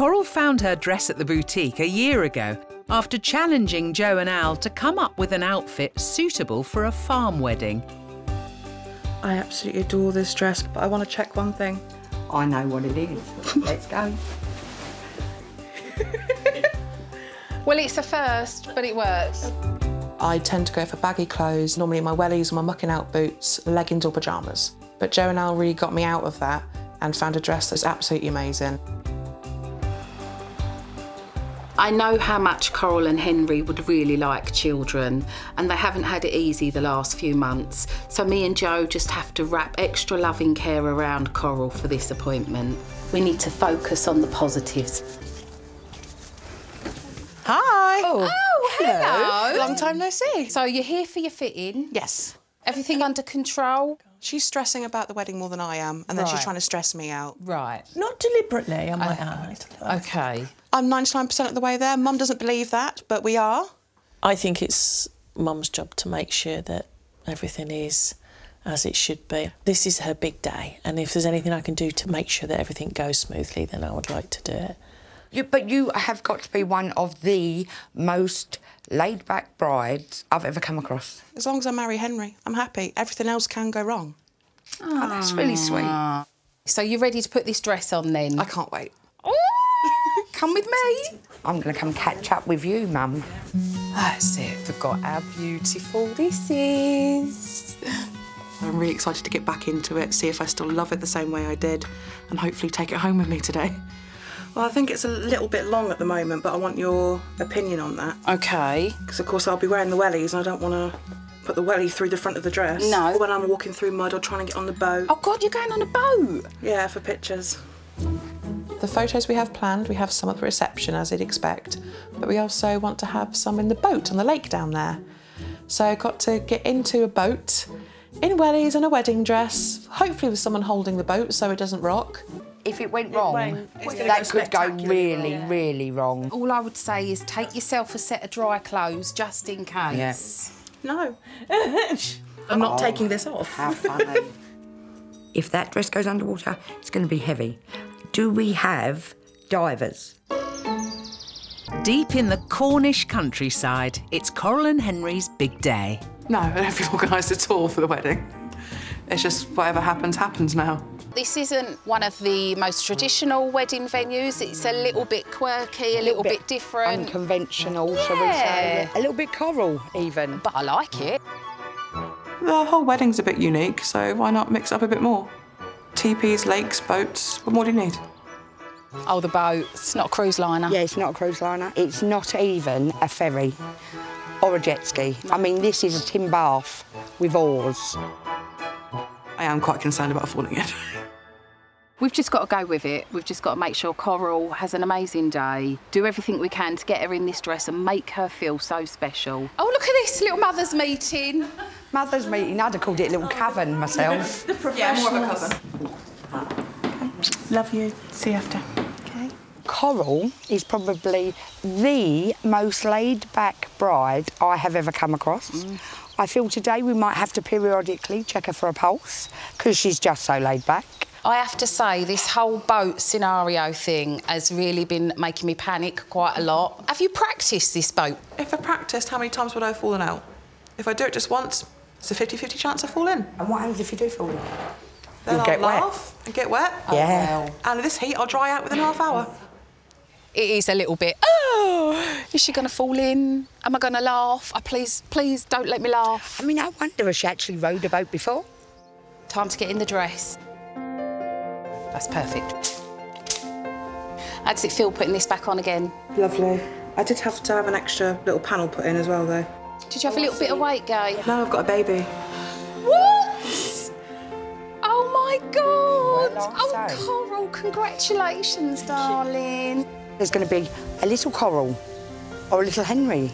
Coral found her dress at the boutique a year ago after challenging Jo and Al to come up with an outfit suitable for a farm wedding. I absolutely adore this dress, but I want to check one thing. I know what it is. Let's go. Well, it's a first, but it works. I tend to go for baggy clothes, normally my wellies or my mucking out boots, leggings or pyjamas. But Jo and Al really got me out of that and found a dress that's absolutely amazing. I know how much Coral and Henry would really like children, and they haven't had it easy the last few months. So me and Jo just have to wrap extra loving care around Coral for this appointment. We need to focus on the positives. Hi! Oh, oh hello. Long time no see. So you're here for your fitting? Yes. Everything under control? She's stressing about the wedding more than I am, and then she's trying to stress me out. Right. Not deliberately, I might uh, add. Okay. I'm 99% of the way there. Mum doesn't believe that, but we are. I think it's mum's job to make sure that everything is as it should be. This is her big day, and if there's anything I can do to make sure that everything goes smoothly, then I would like to do it. You, but you have got to be one of the most laid back brides I've ever come across. As long as I marry Henry, I'm happy. Everything else can go wrong. Oh, that's really sweet. So you're ready to put this dress on then? I can't wait. Come with me. I'm going to come catch up with you, Mum. That's it. Forgot how beautiful this is. I'm really excited to get back into it, see if I still love it the same way I did, and hopefully take it home with me today. Well, I think it's a little bit long at the moment, but I want your opinion on that. Okay. Because, of course, I'll be wearing the wellies, and I don't want to put the welly through the front of the dress. No. When I'm walking through mud or trying to get on the boat. Oh God, you're going on a boat. Yeah, for pictures. The photos we have planned, we have some at the reception as you'd expect, but we also want to have some in the boat on the lake down there. So I got to get into a boat in wellies and a wedding dress, hopefully with someone holding the boat so it doesn't rock. If it went wrong, It's gonna that go could go really, wrong. really wrong. All I would say is take yourself a set of dry clothes just in case. No. I'm not oh, taking this off. How funny. if that dress goes underwater, it's going to be heavy. Do we have divers? Deep in the Cornish countryside, it's Coral and Henry's big day. No, I don't feel organised at all for the wedding. It's just whatever happens, happens now. This isn't one of the most traditional wedding venues. It's a little bit quirky, a little bit different. Unconventional, shall we Yeah. say? A little bit coral, even. but I like it. The whole wedding's a bit unique, so why not mix up a bit more? Teepees, lakes, boats, what more do you need? Oh, the boat. It's not a cruise liner. Yeah, it's not a cruise liner. It's not even a ferry or a jet ski. I mean, this is a tin bath with oars. I am quite concerned about falling in. We've just got to go with it. We've just got to make sure Coral has an amazing day, do everything we can to get her in this dress and make her feel so special. Oh, look at this little mother's meeting. Mother's meeting, I'd have called it a little oh, cavern myself. yeah, more of a coven. Love you. See you after. Coral is probably the most laid back bride I have ever come across. Mm. I feel today we might have to periodically check her for a pulse because she's just so laid back. I have to say, this whole boat scenario thing has really been making me panic quite a lot. Have you practiced this boat? If I practiced, how many times would I have fallen out? If I do it just once, it's a 50-50 chance I fall in. And what happens if you do fall in? Then You'll I'll get wet. laugh and get wet. Oh, yeah. And in this heat, I'll dry out within half hour. It is a little bit, oh, is she going to fall in? Am I going to laugh? Oh, please, please don't let me laugh. I mean, I wonder if she actually rode a boat before. Time to get in the dress. That's perfect. How does it feel putting this back on again? Lovely. I did have to have an extra little panel put in as well, though. Did you have a little bit of weight gain? Now I've got a baby. What? Oh my God! Oh, Coral, congratulations, darling. There's going to be a little Coral or a little Henry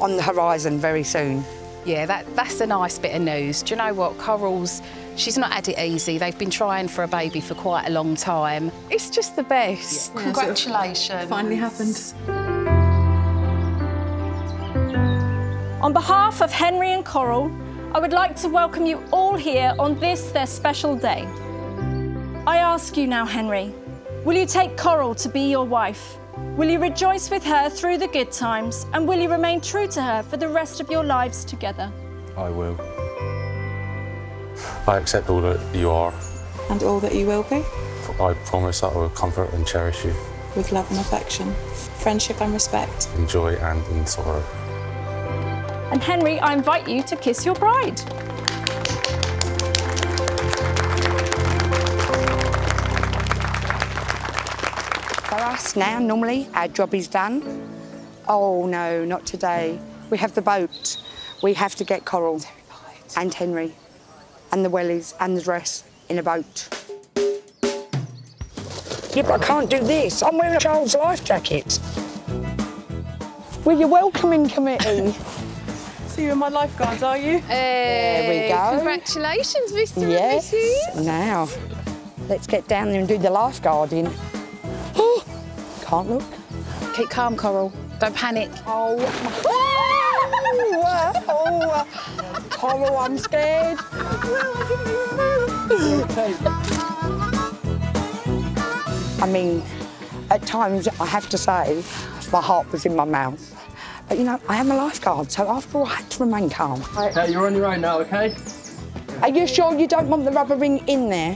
on the horizon very soon. Yeah, that, that's a nice bit of news. Do you know what? Coral's, she's not had it easy. They've been trying for a baby for quite a long time. It's just the best. Congratulations. Finally happened. Behalf of Henry and Coral, I would like to welcome you all here on this, their special day. I ask you now, Henry, Will you take Coral to be your wife? Will you rejoice with her through the good times? And will you remain true to her for the rest of your lives together? I will. I accept all that you are. And all that you will be, I promise that I will comfort and cherish you with love and affection, friendship and respect. in joy and in sorrow. And Henry, I invite you to kiss your bride. For us now, normally, our job is done. Oh no, not today. We have the boat. We have to get Coral and Henry and the wellies and the dress in a boat. Yeah, but I can't do this. I'm wearing a child's life jacket. We're your welcoming committee. So you're my lifeguards, are you? there we go. Congratulations, Mr. Yes. and Mrs. Now, let's get down there and do the lifeguarding. Can't look. Keep calm, Coral. Don't panic. Oh, oh, oh, Coral, I'm scared. I mean, at times I have to say my heart was in my mouth. But you know, I am a lifeguard, so after all, I had to remain calm. Hey, you're on your own now, okay? Are you sure you don't want the rubber ring in there?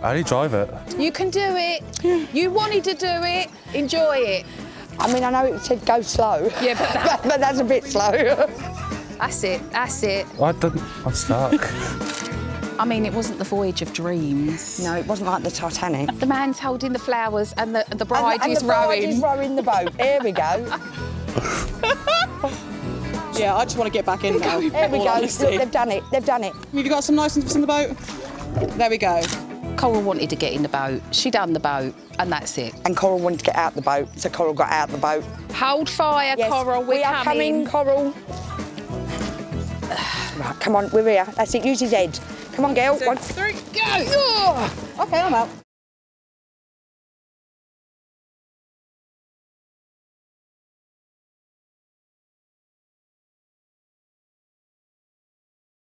How do you drive it? You can do it. You wanted to do it. Enjoy it. I mean, I know it said go slow. Yeah, but but, but that's a bit slow. That's it. That's it. I didn't. I'm stuck. I mean, it wasn't the voyage of dreams. no, it wasn't like the Titanic. The man's holding the flowers and the, the bride and, and is the bride rowing. is rowing the boat. There we go. Yeah, I just want to get back in now. There we go. Look, they've done it. They've done it. Have you got some license in the boat? There we go. Coral wanted to get in the boat. She done the boat, and that's it. And Coral wanted to get out of the boat, so Coral got out of the boat. Hold fire, Yes, Coral. We're we are coming, coming. Coral. right, come on, we're here. That's it. Use his head. Come on, girl. One. Three, go! Okay, I'm out.